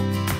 Bye.